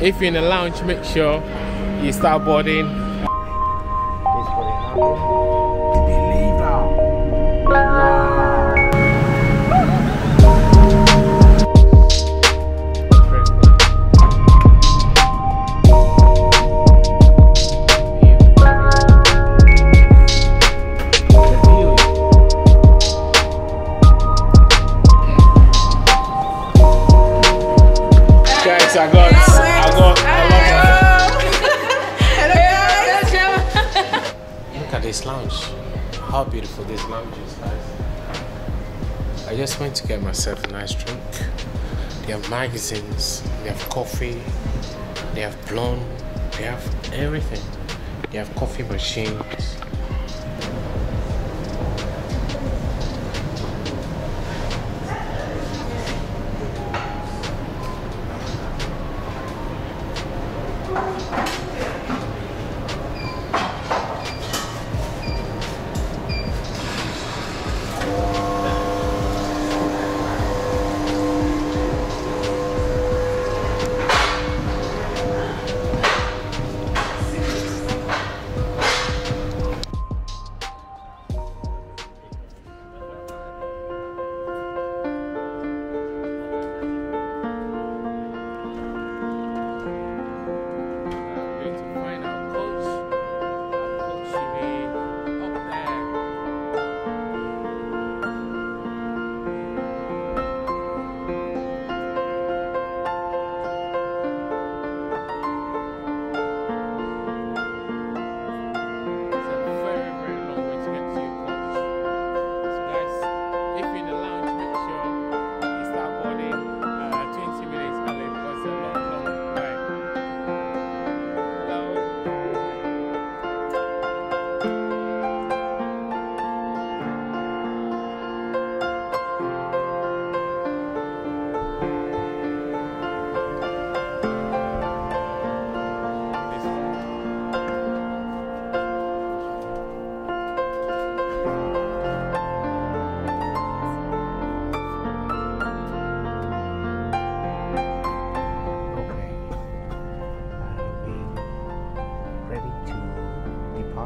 if you're in the lounge, make sure you start boarding. I got, I got, I love Look at this lounge. How beautiful this lounge is, guys. I just went to get myself a nice drink. They have magazines, they have coffee, they have blonde, they have everything. They have coffee machines.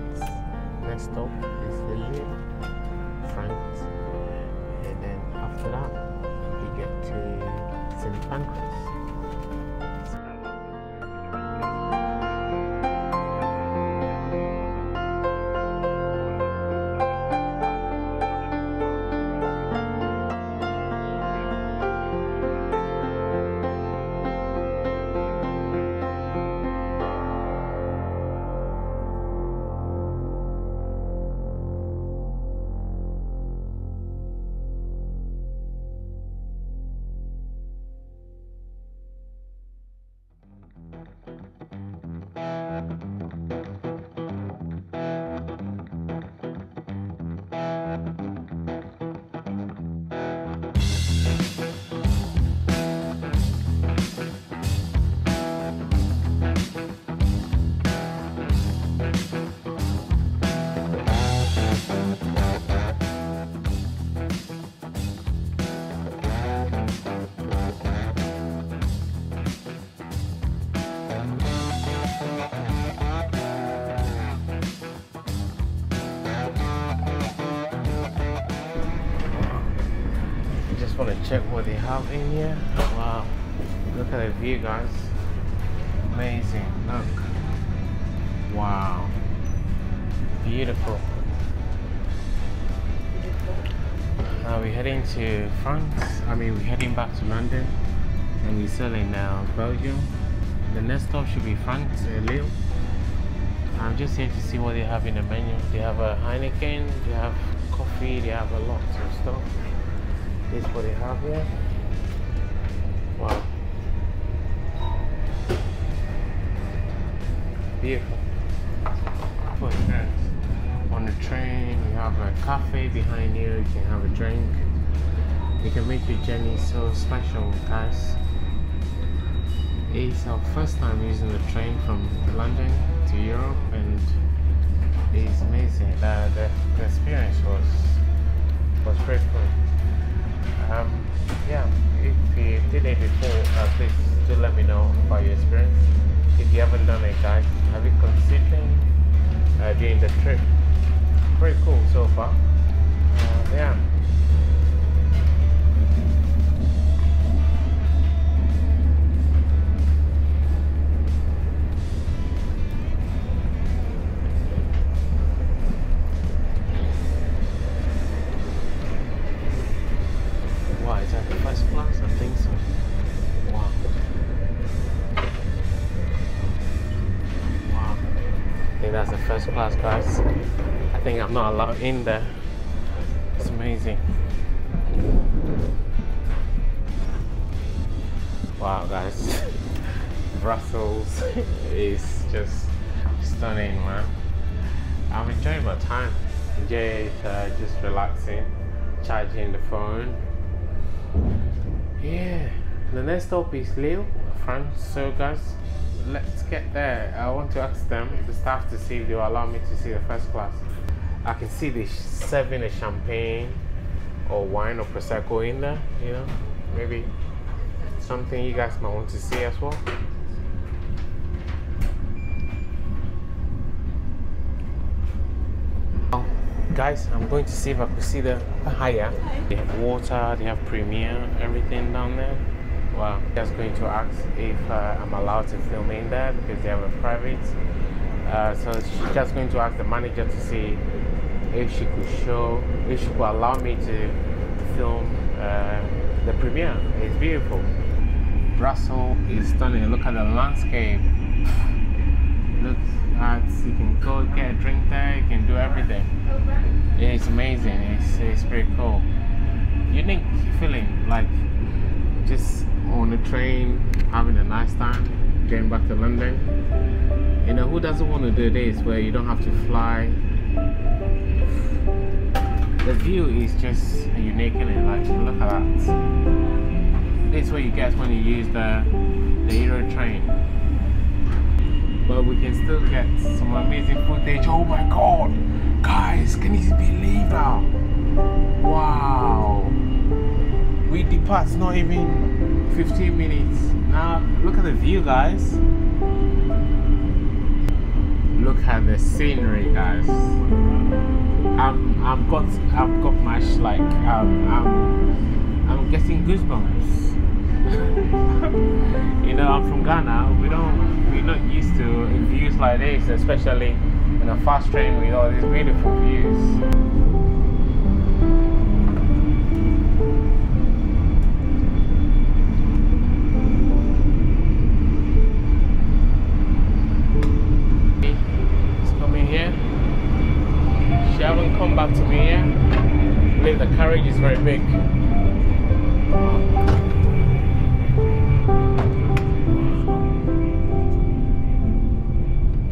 Next stop is the Lille, France, and then after that we get to St. Pancras. To check what they have in here. Wow, look at the view, guys. Amazing. Look. Wow. Beautiful. Now we're heading to France. I mean, we're heading back to London, and we're still now uh, Belgium. The next stop should be France, uh, Lille. I'm just here to see what they have in the menu. They have a Heineken, they have coffee, they have a lot of stuff. This is what you have here. Wow. Beautiful. That? On the train, you have a cafe behind you, you can have a drink. You can make your journey so special, guys. It's our first time using the train from London to Europe, and it's amazing. The, the, the experience was was very cool. Um, yeah, if you did it before, uh, please do let me know about your experience. if you haven't done it, guys, have you considering uh, doing the trip? That's the first class, guys. I think I'm not allowed in there. It's amazing. Wow, guys. Brussels is just stunning, man. I'm enjoying my time. Enjoy uh, just relaxing, charging the phone. Yeah, the next stop is Lille, France. So, guys, let's get there. I want to ask them, the staff, to see if they will allow me to see the first class. I can see they serving a champagne or wine or prosecco in there. You know, maybe something you guys might want to see as well. Guys, I'm going to see if I could see the higher. They have water, they have premier, everything down there. Wow. Just going to ask if uh, I'm allowed to film in there because they have a private. Uh, so she's just going to ask the manager to see if she could show, if she could allow me to film uh, the premiere. It's beautiful. Brussels is stunning. Look at the landscape. Look at, you can go get a drink there, you can do everything. It's amazing. It's, it's pretty cool. Unique feeling, like just on the train, having a nice time, getting back to London. You know, who doesn't want to do this where you don't have to fly? The view is just unique, is it? Like, look at that. This is what you get when you use the, the Euro train. But we can still get some amazing footage. Oh my god! Guys, can you believe that? Wow! We depart not even 15 minutes. Now, look at the view, guys. Look at the scenery, guys. I'm, I've got, I've got much like, um, I'm, I'm getting goosebumps. you know, I'm from Ghana. We don't, we're not used to views like this, especially in a fast train with all these beautiful views. She haven't come back to me yet. I believe the carriage is very big.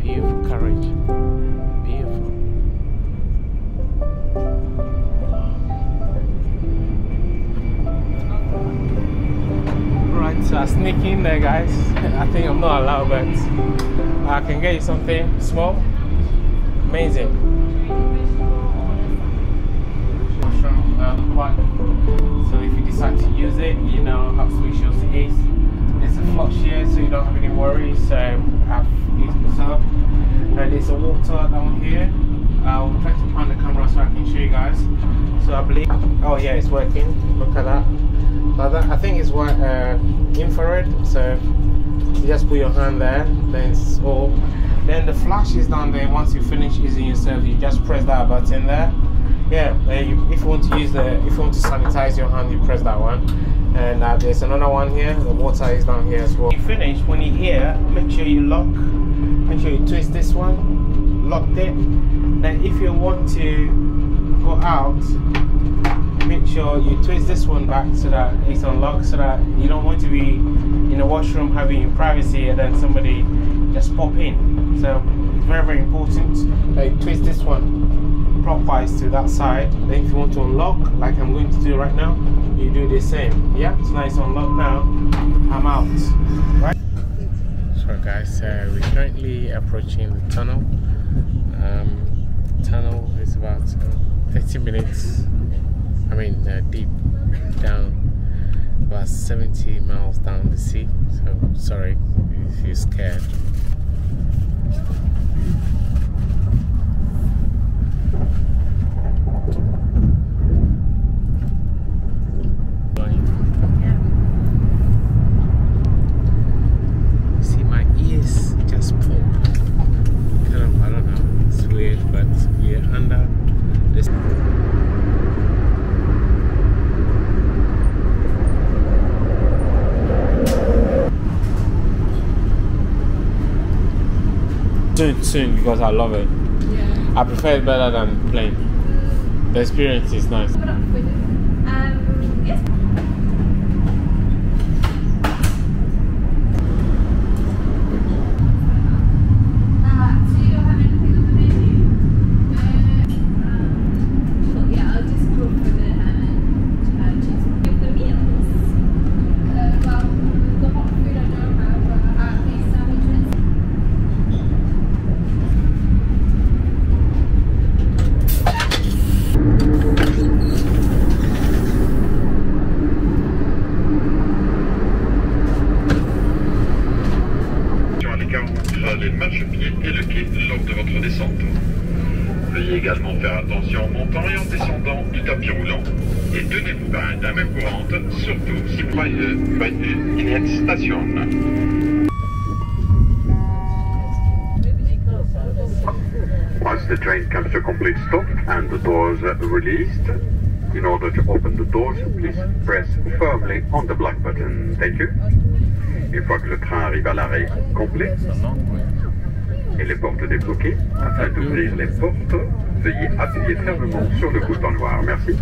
Beautiful carriage. Beautiful. Right, so I sneak in there, guys. I think I'm not allowed, but I can get you something small. Amazing. Mushroom, uh, quite. So if you decide to use it, you know how spacious it is. A flush here, so you don't have any worries. So I've used myself. And there's a water down here. I'll try to find the camera so I can show you guys. So I believe, oh yeah, it's working. Look at that. Now that I think it's what uh, infrared. So you just put your hand there, then it's all. Then the flash is down there. Once you finish using yourself, you just press that button there. Yeah, then you, if you want to use the, if you want to sanitize your hand, you press that one. And uh, there's another one here. The water is down here as well. You finish when you're here. Make sure you lock. Make sure you twist this one. Locked it. Then if you want to go out, make sure you twist this one back so that it's unlocked so that you don't want to be in the washroom having your privacy and then somebody just pop in. So it's very very important you twist this one clockwise to that side. Then if you want to unlock, like I'm going to do right now, you do the same. Yeah, so now it's unlocked now. I'm out. Right? So guys, uh, we're currently approaching the tunnel. Um, tunnel is about uh, 30 minutes I mean, uh, deep down, about 70 miles down the sea. So, sorry if you're scared. Soon, because I love it. Yeah. I prefer it better than plane. The experience is nice. Once the train comes to complete stop and the doors are released, in order to open the doors, please press firmly on the black button. Thank you. Une fois que le train arrive à l'arrêt complet et les portes débloquées, afin d'ouvrir les portes, veuillez appuyer fermement sur le bouton noir. Merci.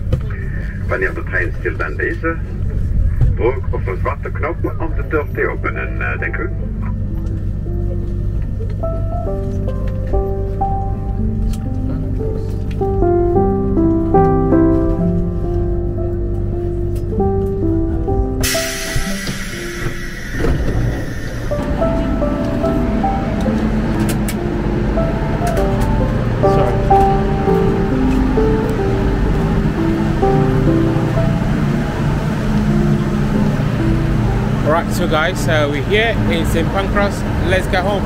Wanneer de trein stilstand is, druk op de zwarte knop om de deur te openen. Eh, Dank u. so guys, uh, we're here in St. Pancras. Let's get home.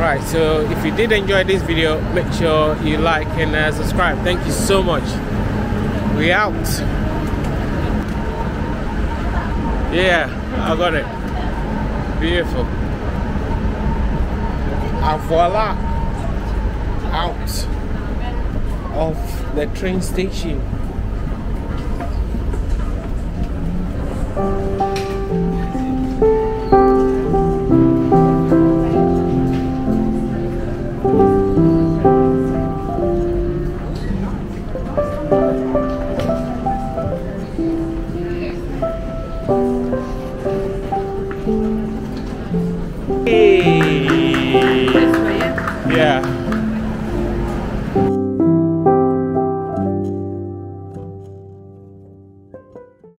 Right, so if you did enjoy this video, make sure you like and uh, subscribe. Thank you so much. We out. Yeah, I got it. Beautiful. And voila, out of the train station.